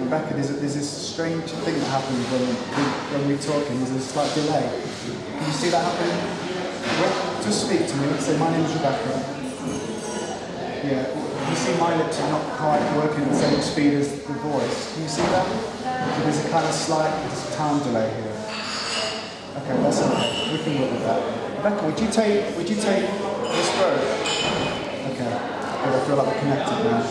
Rebecca, there's, there's this strange thing that happens when, when we're talking. There's a slight delay. Can you see that happening? Well, just speak to me. Say, my name's Rebecca. Yeah. You see my lips are not quite working at the same speed as the voice. Can you see that? There's a kind of slight time delay here. Okay, that's okay. We can work with that. Rebecca, would you take would you take this road? Okay. I feel like we're connected now.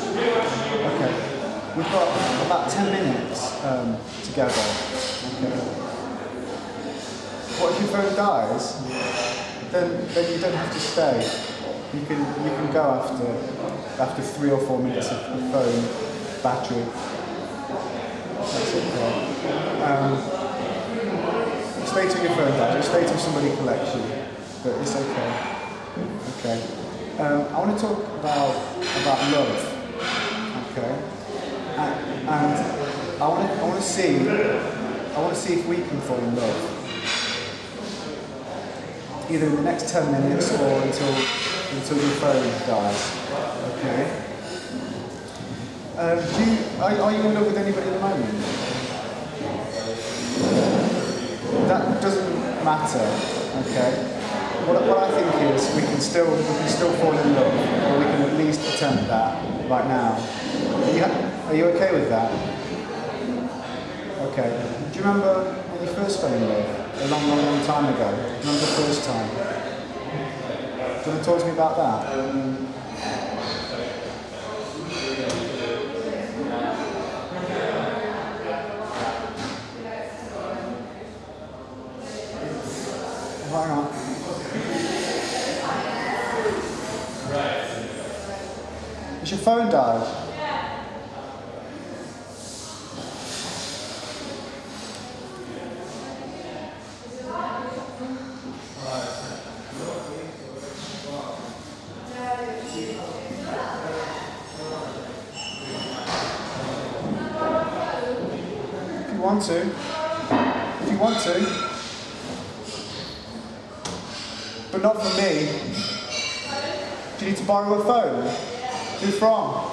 Okay. We've got about 10 minutes um, together. Okay. What if your phone dies? Then, then you don't have to stay. You can, you can go after, after three or four minutes of, of phone battery. That's okay. Um, stay till your phone dies, stay till somebody collects you. But it's okay. Okay. Um, I want to talk about, about love. Okay and, I want to I see I want to see if we can fall in love. Either in the next 10 minutes or until until your phone dies okay? Um, you, are, are you in love with anybody at the moment? That doesn't matter okay? What, what I think is we can still we can still fall in love or we can at least attempt that right now are you, okay with that? Okay. Do you remember when you first fell in love? A long, long, long time ago. Remember the first time? Do you want to talk to me about that? Hang on. Is your phone died? want to. If you want to. But not from me. Do you need to borrow a phone? Who from?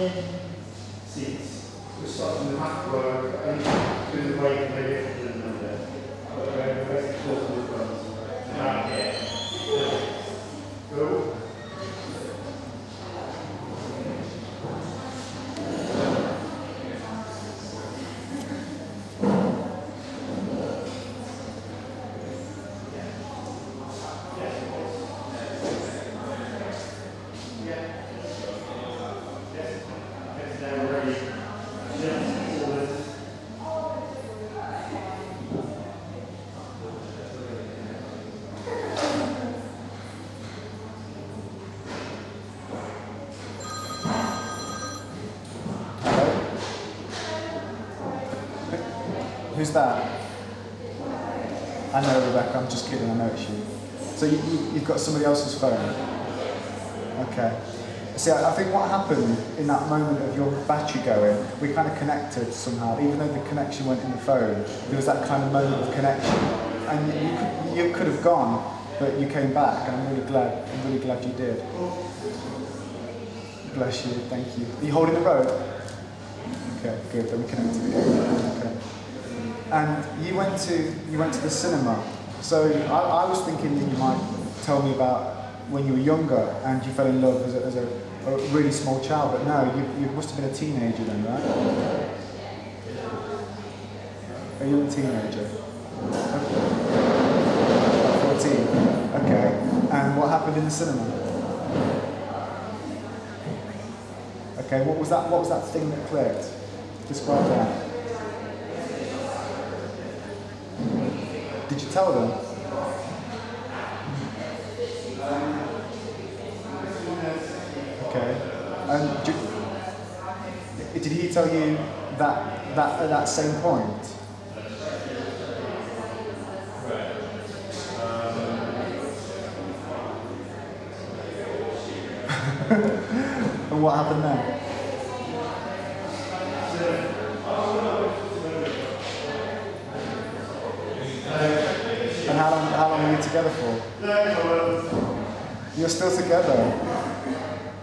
Amen. Who's that? I know Rebecca, I'm just kidding, I know it's you. So you, you, have got somebody else's phone? Okay. See, I, I think what happened in that moment of your battery going, we kind of connected somehow, even though the connection went in the phone, there was that kind of moment of connection. And you could, you could have gone, but you came back, and I'm really glad, I'm really glad you did. Bless you, thank you. Are you holding the rope? Okay, good, then we connected again. Okay. And you went to you went to the cinema. So I, I was thinking that you might tell me about when you were younger and you fell in love as a, as a, a really small child, but no, you, you must have been a teenager then, right? Are you a teenager? Okay. 14. Okay. And what happened in the cinema? Okay, what was that? What was that thing that clicked? Describe that. Tell them? Okay. And did, did he tell you that that at that same point? and what happened then? And how long, how long were you together for? You're still together?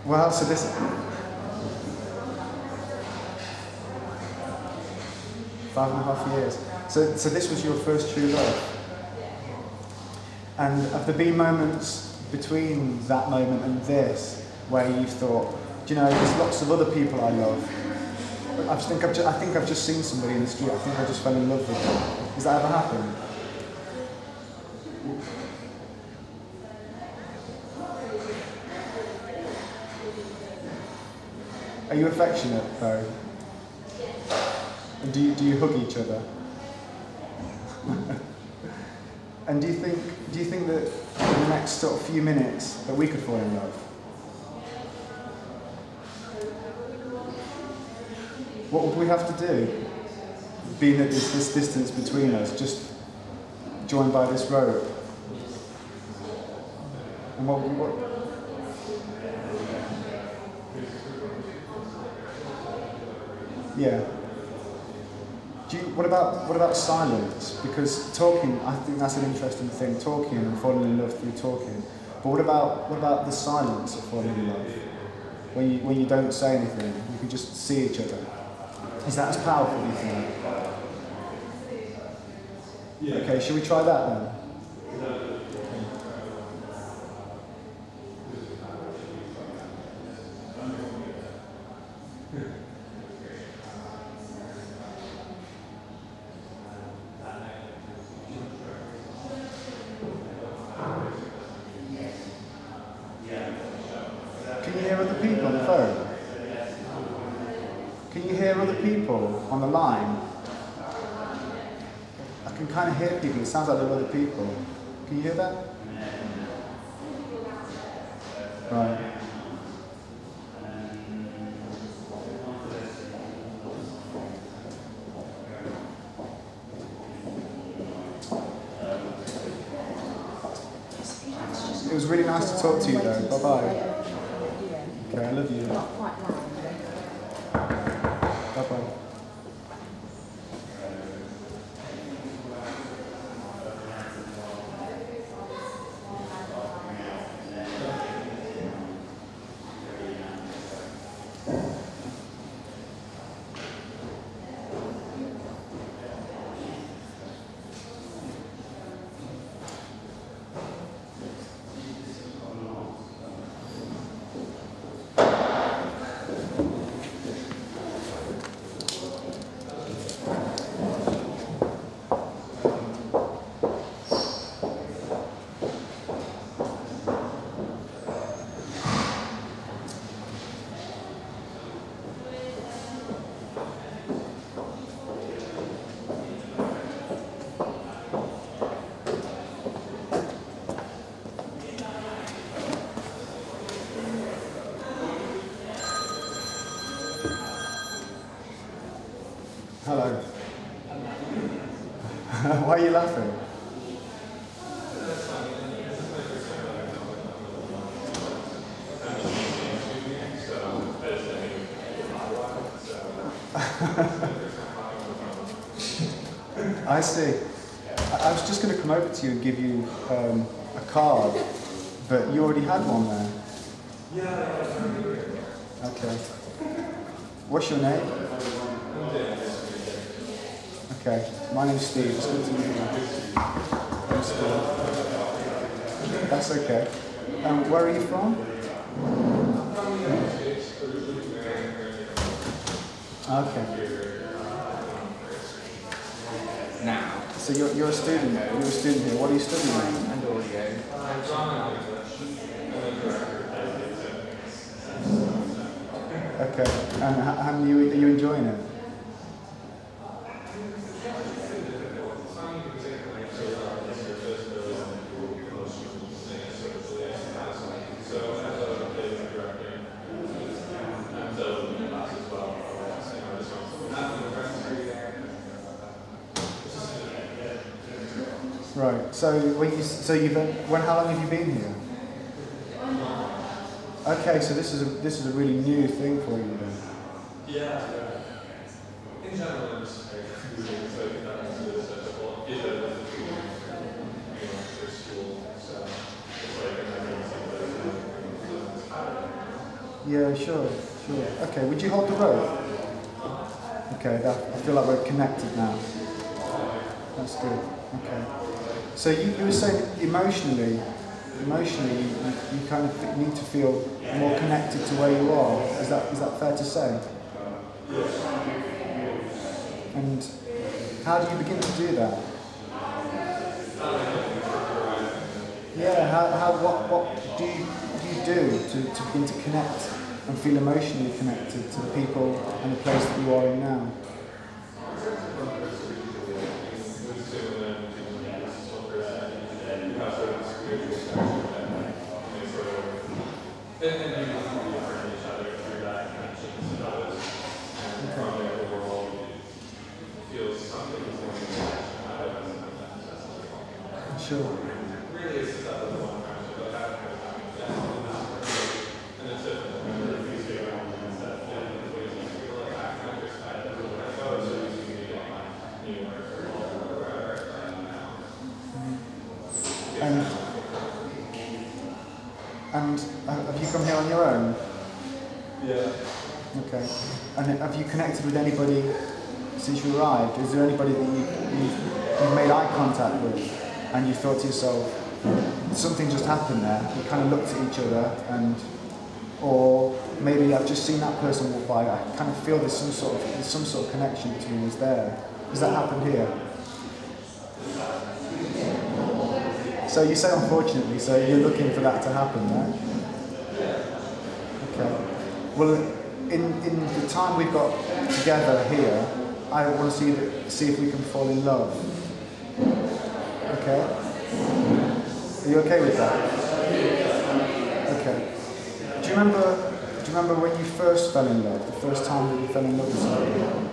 Wow, so this... Five and a half years. So, so this was your first true love? And have there been moments between that moment and this where you've thought, do you know, there's lots of other people I love. I think I've just, I think I've just seen somebody in the street. I think I just fell in love with them. Has that ever happened? Are you affectionate though? And do you, do you hug each other? and do you think do you think that in the next sort of few minutes that we could fall in love? What would we have to do? Being that there's this distance between us, just joined by this rope. And what, what Yeah. Do you, what about what about silence? Because talking, I think that's an interesting thing. Talking and falling in love through talking. But what about what about the silence of falling in love? When you when you don't say anything, you can just see each other. Is that as powerful? Do you think? Okay, should we try that then? Can you hear other people on the phone? Can you hear other people on the line? I can kind of hear people. It sounds like there are other people. Can you hear that? Right. It was really nice to talk to you though. Bye bye. Okay, I love you. Not quite loud. Bye bye. Hello. Why are you laughing? I see. I, was just going to come over to you and give you um, a card, but you already had one there. Yeah. Okay. What's your name? Okay, my name's Steve. It's good to meet you. Steve. That's okay. Um, where are you from? Okay. Now, So you're, you're a student. You're a student here. What are you studying? and audio. Okay. And, h- and you, are you enjoying it? Right. So when you so you've uh, when how long have you been here? Okay. So this is a this is a really new thing for you then. Yeah. In general, I'm just very confusing, so I think that makes it accessible. Is a tool, you know, school, so it's like not Yeah. Sure. Sure. Okay. Would you hold the rope? Okay. That, I feel like we're connected now. That's good. Okay. So you, you were saying emotionally, emotionally, you, you, kind of need to feel more connected to where you are. Is that is that fair to say? And how do you begin to do that? Yeah. How, how what what do you do to, to begin to connect and feel emotionally connected to the people and the place that you are in now? Sure. And and uh, have you come here on your own? Yeah. Okay. And have you connected with anybody since you arrived? Is there anybody that you, you you've made eye contact with, and you thought to yourself, something just happened there? We kind of looked at each other, and or maybe I've just seen that person walk by. I kind of feel there's some sort of there's some sort of connection between us there. Has that happened here? So you say unfortunately, so you're looking for that to happen, right? Well, in, in the time we've got together here, I want to see, see if we can fall in love. Okay? Are you okay with that? Okay. Do you remember, do you remember when you first fell in love, the first time that you fell in love with somebody?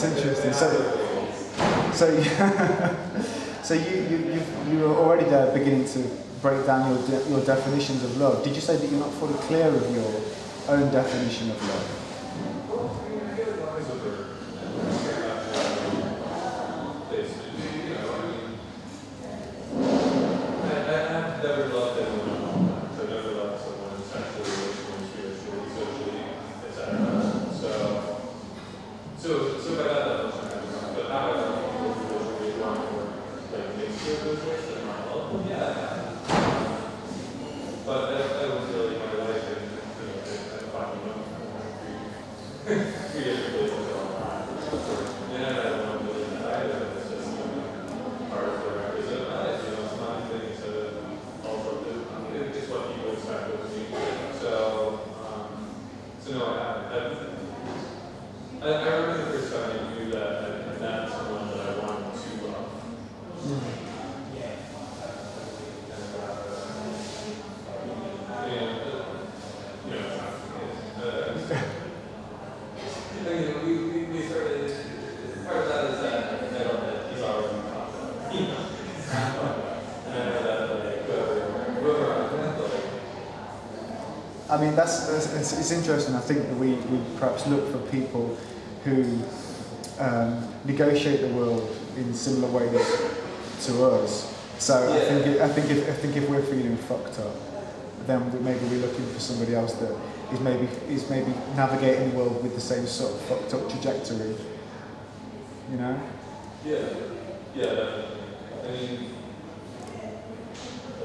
That's interesting. So, so, so you, you, you were already there beginning to break down your, de- your definitions of love. Did you say that you're not fully clear of your own definition of love? I've never loved anyone. So I've never loved someone sexually, emotionally, spiritually, socially, etc. So, so, so by that definition, but how I love people who really want to work, like mixture of those ways that are love, yeah. But that, that was really my life, and you know, I I fucking know three, three different places all the time. And I don't know really that either. It's just you know, part of the requisite of life. You know, it's not anything to also do. It- It's what people expect of me. So, um, so no, I, I, I, I remember the first time I knew that I I met someone that I wanted to love. And, uh, and, uh, you know, uh, I mean, we, we, we started, part of that is that I know that he's already caught up. You know? And I know that, like, whoever, whoever I'm with, like, I mean, that's, that's it's, it's interesting. I think that we, we perhaps look for people who um, negotiate the world in similar ways to us. So I think it, I think if I think if we're feeling fucked up, then maybe we're looking for somebody else that is maybe is maybe navigating the world with the same sort of fucked up trajectory. You know. Yeah, yeah. I mean,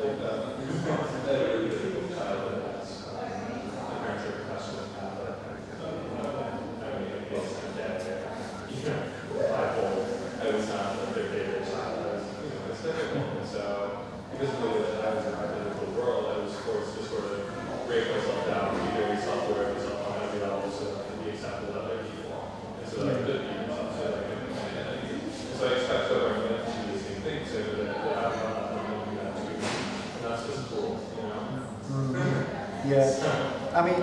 like, uh, I had a really good childhood. as, um, My parents are professionals now, but, um, I mean, I guess my dad, you know, bipolar. I was not like their favorite child. I was, you know, it's difficult. And so, because of the way that I was impacted in the world, I was forced to sort of break myself down, be very self-aware of myself, on every level, so that I could be accepted of other people. And so that I could be myself, so that I could be my identity. And so I expect that I'm going to do the same thing, so that that I'm not going to do that too. And that's just cool, you know? Yeah, I mean,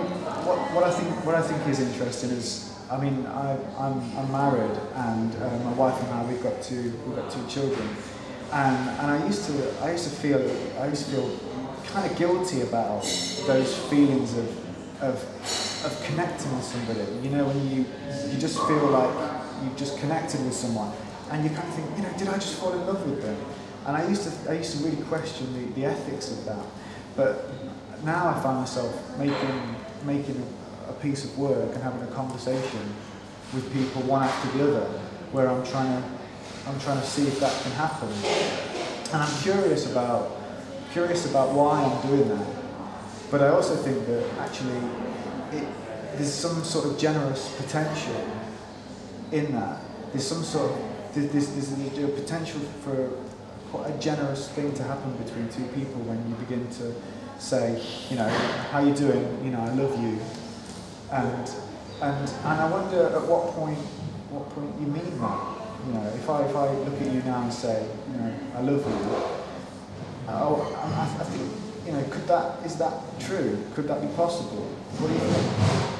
what, what I think what I think is interesting is, I mean, I, I'm, I'm married, and uh, my wife and I we've got two we've got two children, and and I used to I used to feel I used to feel kind of guilty about those feelings of of of connecting with somebody. You know, when you you just feel like you've just connected with someone, and you kind of think, you know, did I just fall in love with them? And I used to I used to really question the, the ethics of that, but now I find myself making making a, piece of work and having a conversation with people one after the other, where I'm trying to I'm trying to see if that can happen, and I'm curious about curious about why I'm doing that. But I also think that actually it, there's some sort of generous potential in that. There's some sort of there's, there's, there's a potential for quite a generous thing to happen between two people when you begin to say, you know, how you doing? You know, I love you, and and and I wonder at what point what point you mean that. You know, if I if I look at you now and say, you know, I love you. Oh, I, I think you know, could that is that true? Could that be possible? What do you think?